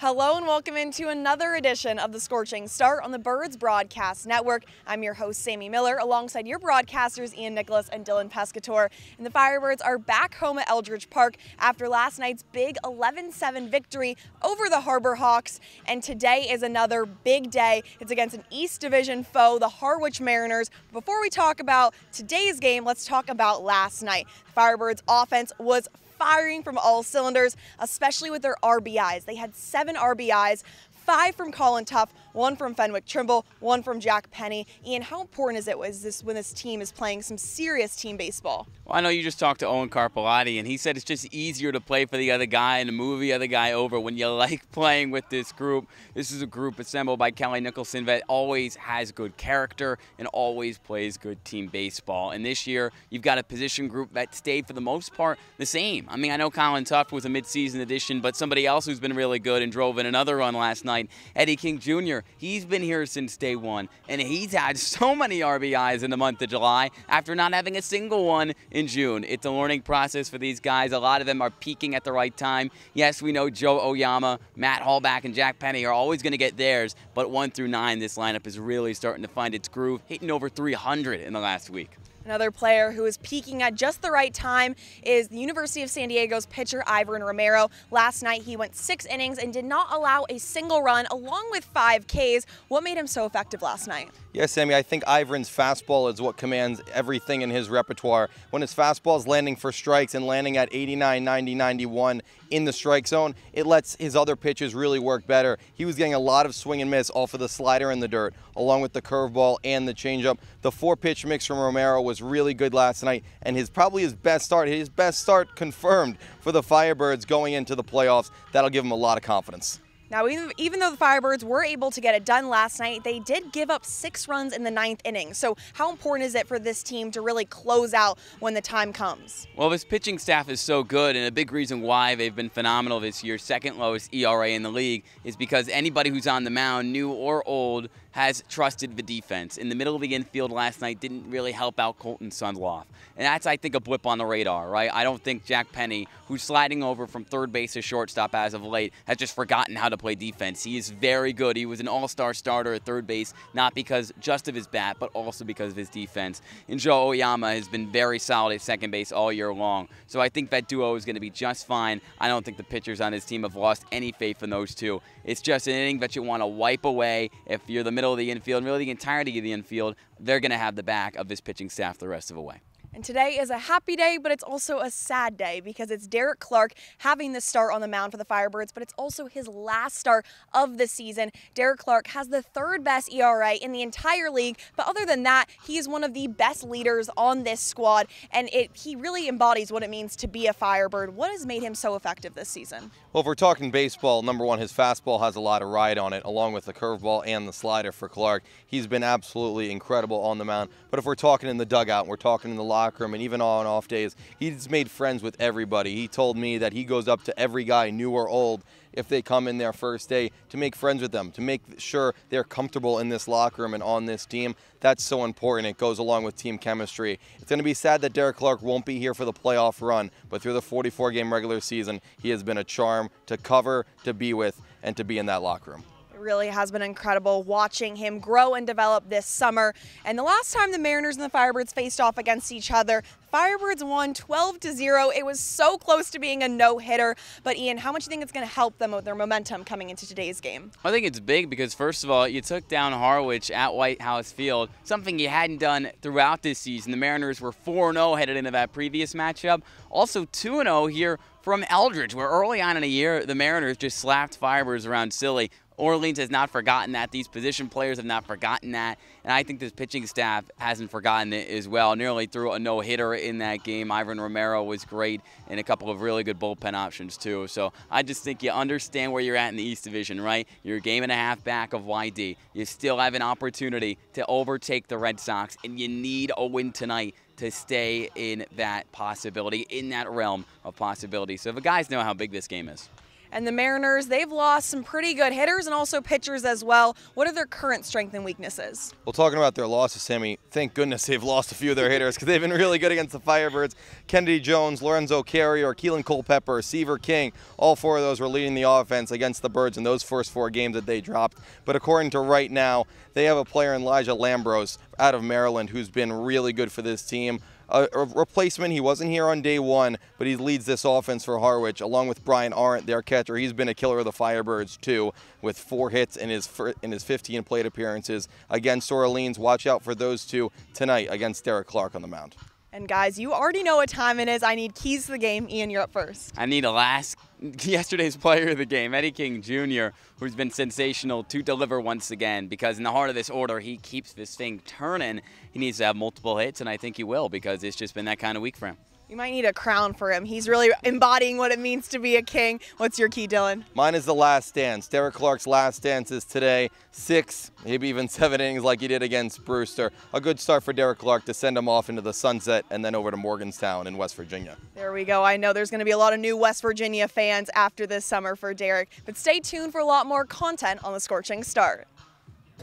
Hello and welcome into another edition of the Scorching Start on the Birds Broadcast Network. I'm your host, Sammy Miller, alongside your broadcasters, Ian Nicholas and Dylan Pescatore. And the Firebirds are back home at Eldridge Park after last night's big 11-7 victory over the Harbor Hawks. And today is another big day. It's against an East Division foe, the Harwich Mariners. Before we talk about today's game, let's talk about last night. The Firebirds offense was firing from all cylinders, especially with their RBIs. They had seven RBIs, five from Colin Tuff, one from Fenwick Trimble, one from Jack Penny. Ian, how important is it was this when this team is playing some serious team baseball? Well, I know you just talked to Owen Carpellotti, and he said it's just easier to play for the other guy and to move the other guy over when you like playing with this group. This is a group assembled by Kelly Nicholson that always has good character and always plays good team baseball. And this year, you've got a position group that stayed for the most part the same. I mean, I know Colin Tuff was a midseason addition, but somebody else who's been really good and drove in another run last night, Eddie King Jr. He's been here since day one, and he's had so many RBIs in the month of July after not having a single one in June. It's a learning process for these guys. A lot of them are peaking at the right time. Yes, we know Joe Oyama, Matt Hallback, and Jack Penny are always going to get theirs, but one through nine, this lineup is really starting to find its groove, hitting over 300 in the last week. Another player who is peaking at just the right time is the University of San Diego's pitcher Ivan Romero. Last night he went six innings and did not allow a single run along with five Ks. What made him so effective last night? Yes, Sammy, I think Ivan's fastball is what commands everything in his repertoire. When his fastball is landing for strikes and landing at 89, 90, 91 in the strike zone, it lets his other pitches really work better. He was getting a lot of swing and miss off of the slider in the dirt, along with the curveball and the changeup. The four pitch mix from Romero was really good last night, and his probably his best start, his best start confirmed for the Firebirds going into the playoffs. That'll give him a lot of confidence. Now, even, even though the Firebirds were able to get it done last night, they did give up six runs in the ninth inning. So, how important is it for this team to really close out when the time comes? Well, this pitching staff is so good, and a big reason why they've been phenomenal this year, second lowest ERA in the league, is because anybody who's on the mound, new or old, has trusted the defense. In the middle of the infield last night didn't really help out Colton Sundloff. And that's, I think, a blip on the radar, right? I don't think Jack Penny, who's sliding over from third base to shortstop as of late, has just forgotten how to play defense. He is very good. He was an all star starter at third base, not because just of his bat, but also because of his defense. And Joe Oyama has been very solid at second base all year long. So I think that duo is going to be just fine. I don't think the pitchers on his team have lost any faith in those two. It's just an inning that you want to wipe away if you're the middle of the infield, really the entirety of the infield. They're going to have the back of this pitching staff the rest of the way. And today is a happy day, but it's also a sad day because it's Derek Clark having the start on the mound for the Firebirds, but it's also his last start of the season. Derek Clark has the third best ERA in the entire league, but other than that, he is one of the best leaders on this squad, and it, he really embodies what it means to be a Firebird. What has made him so effective this season? Well, if we're talking baseball, number one, his fastball has a lot of ride on it, along with the curveball and the slider for Clark. He's been absolutely incredible on the mound. But if we're talking in the dugout, we're talking in the locker room, and even on off days, he's made friends with everybody. He told me that he goes up to every guy, new or old, if they come in their first day to make friends with them, to make sure they're comfortable in this locker room and on this team. That's so important. It goes along with team chemistry. It's going to be sad that Derek Clark won't be here for the playoff run, but through the 44 game regular season, he has been a charm to cover, to be with, and to be in that locker room really has been incredible watching him grow and develop this summer. And the last time the Mariners and the Firebirds faced off against each other, Firebirds won 12 to 0. It was so close to being a no-hitter. But Ian, how much do you think it's going to help them with their momentum coming into today's game? I think it's big because first of all, you took down Harwich at White House Field, something you hadn't done throughout this season. The Mariners were 4-0 headed into that previous matchup. Also 2-0 here from Eldridge, where early on in the year, the Mariners just slapped Firebirds around silly. Orleans has not forgotten that. These position players have not forgotten that. And I think this pitching staff hasn't forgotten it as well. Nearly threw a no hitter in that game. Ivan Romero was great and a couple of really good bullpen options, too. So I just think you understand where you're at in the East Division, right? You're a game and a half back of YD. You still have an opportunity to overtake the Red Sox, and you need a win tonight to stay in that possibility, in that realm of possibility. So the guys know how big this game is. And the Mariners, they've lost some pretty good hitters and also pitchers as well. What are their current strengths and weaknesses? Well, talking about their losses, Sammy, thank goodness they've lost a few of their hitters because they've been really good against the Firebirds. Kennedy Jones, Lorenzo Carrier, Keelan Culpepper, Seaver King, all four of those were leading the offense against the Birds in those first four games that they dropped. But according to right now, they have a player in Elijah Lambros out of Maryland who's been really good for this team a, a, replacement. He wasn't here on day one, but he leads this offense for Harwich, along with Brian Arendt, their catcher. He's been a killer of the Firebirds too, with four hits in his in his 15 plate appearances against Orleans. Watch out for those two tonight against Derek Clark on the mound. And guys, you already know what time it is. I need keys to the game. Ian, you're up first. I need a last yesterday's player of the game, Eddie King Jr., who's been sensational to deliver once again because in the heart of this order, he keeps this thing turning. He needs to have multiple hits, and I think he will because it's just been that kind of week for him. You might need a crown for him. He's really embodying what it means to be a king. What's your key, Dylan? Mine is the last dance. Derek Clark's last dance is today. Six, maybe even seven innings like he did against Brewster. A good start for Derek Clark to send him off into the sunset and then over to Morgantown in West Virginia. There we go. I know there's going to be a lot of new West Virginia fans after this summer for Derek, but stay tuned for a lot more content on the Scorching Start.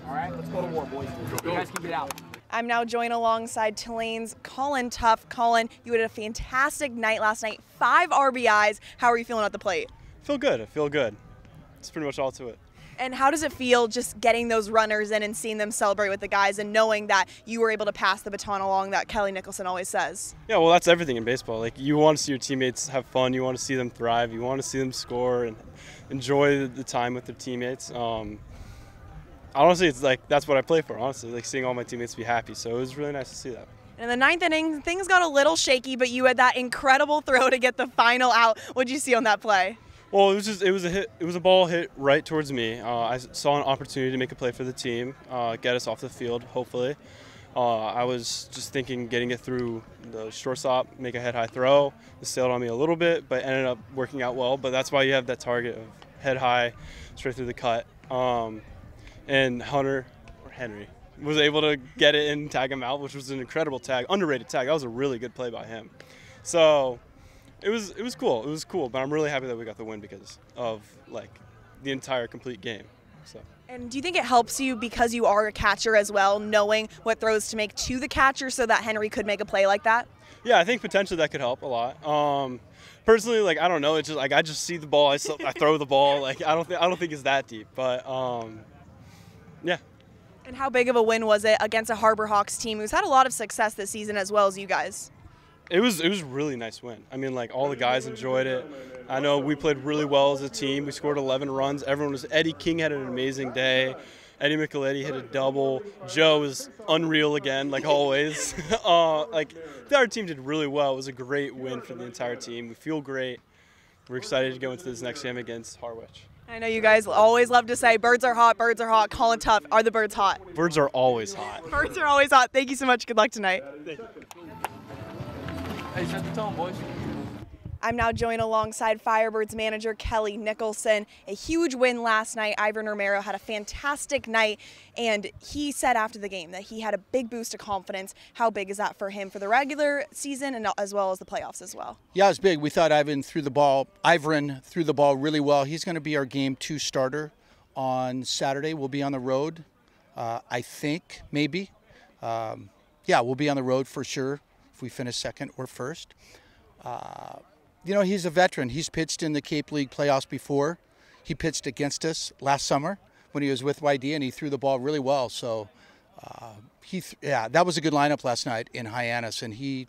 All right, let's go to war, boys. You guys keep it out. I'm now joined alongside Tulane's Colin Tuff. Colin, you had a fantastic night last night, five RBIs. How are you feeling at the plate? feel good. I feel good. That's pretty much all to it. And how does it feel just getting those runners in and seeing them celebrate with the guys and knowing that you were able to pass the baton along that Kelly Nicholson always says? Yeah, well, that's everything in baseball. Like, you want to see your teammates have fun, you want to see them thrive, you want to see them score and enjoy the time with their teammates. Um, honestly, it's like that's what I play for. Honestly, like seeing all my teammates be happy. So it was really nice to see that. In the ninth inning, things got a little shaky, but you had that incredible throw to get the final out. What'd you see on that play? Well, it was just it was a hit. It was a ball hit right towards me. Uh, I saw an opportunity to make a play for the team, uh, get us off the field. Hopefully, uh, I was just thinking getting it through the shortstop, make a head high throw. It sailed on me a little bit, but ended up working out well. But that's why you have that target of head high, straight through the cut. Um, and Hunter or Henry was able to get it and tag him out, which was an incredible tag, underrated tag. That was a really good play by him. So it was it was cool. It was cool, but I'm really happy that we got the win because of like the entire complete game. So. And do you think it helps you because you are a catcher as well, knowing what throws to make to the catcher so that Henry could make a play like that? Yeah, I think potentially that could help a lot. Um, personally, like I don't know, it's just like I just see the ball, I, I throw the ball. Like I don't think I don't think it's that deep, but um, yeah. And how big of a win was it against a Harbor Hawks team who's had a lot of success this season as well as you guys? It was it was a really nice win. I mean, like all the guys enjoyed it. I know we played really well as a team. We scored 11 runs. Everyone was Eddie King had an amazing day. Eddie Micheletti hit a double. Joe was unreal again, like always. uh, like our team did really well. It was a great win for the entire team. We feel great. We're excited to go into this next game against Harwich. I know you guys always love to say birds are hot, birds are hot. Colin Tuff, are the birds hot? Birds are always hot. Birds are always hot. Thank you so much. Good luck tonight. Hey, set the tone, boys. I'm now joined alongside Firebirds manager Kelly Nicholson. A huge win last night. Ivan Romero had a fantastic night, and he said after the game that he had a big boost of confidence. How big is that for him for the regular season and as well as the playoffs as well? Yeah, it's big. We thought Ivan threw the ball. Ivan threw the ball really well. He's going to be our game two starter on Saturday. We'll be on the road, uh, I think, maybe. Um, yeah, we'll be on the road for sure if we finish second or first. Uh, you know, he's a veteran. He's pitched in the Cape League playoffs before. He pitched against us last summer when he was with YD, and he threw the ball really well. So, uh, he, th- yeah, that was a good lineup last night in Hyannis, and he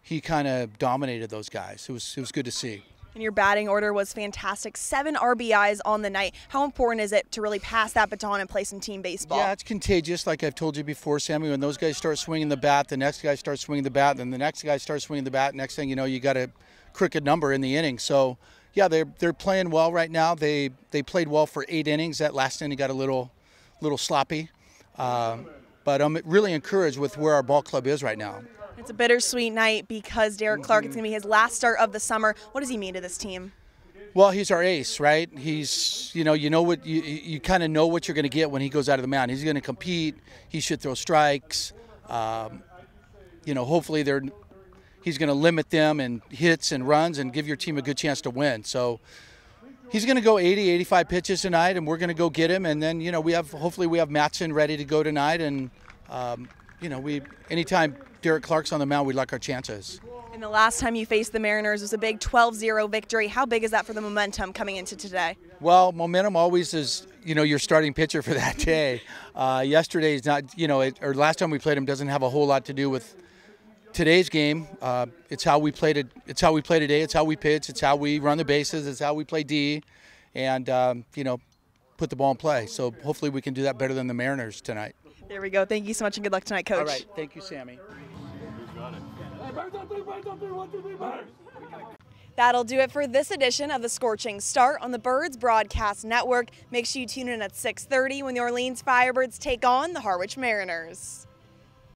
he kind of dominated those guys. It was it was good to see. And your batting order was fantastic. Seven RBIs on the night. How important is it to really pass that baton and play some team baseball? Yeah, it's contagious. Like I've told you before, Sammy. When those guys start swinging the bat, the next guy starts swinging the bat, then the next guy starts swinging the bat. Next thing you know, you got a crooked number in the inning. So, yeah, they're they're playing well right now. They they played well for eight innings. That last inning got a little little sloppy, uh, but I'm really encouraged with where our ball club is right now. It's a bittersweet night because Derek Clark, it's going to be his last start of the summer. What does he mean to this team? Well, he's our ace, right? He's, you know, you know what you you kind of know what you're going to get when he goes out of the mound. He's going to compete. He should throw strikes. Um, you know, hopefully they're he's going to limit them and hits and runs and give your team a good chance to win. So he's going to go 80, 85 pitches tonight, and we're going to go get him. And then you know we have hopefully we have Matson ready to go tonight, and um, you know we anytime Derek Clark's on the mound, we like our chances. And the last time you faced the Mariners was a big 12-0 victory. How big is that for the momentum coming into today? Well, momentum always is, you know, your starting pitcher for that day. Uh, yesterday's not, you know, it, or last time we played him doesn't have a whole lot to do with today's game. Uh, it's how we played it. It's how we play today. It's how we pitch. It's how we run the bases. It's how we play D, and um, you know, put the ball in play. So hopefully we can do that better than the Mariners tonight. There we go. Thank you so much and good luck tonight, Coach. All right. Thank you, Sammy. That'll do it for this edition of the Scorching Start on the Birds Broadcast Network. Make sure you tune in at 6:30 when the Orleans Firebirds take on the Harwich Mariners.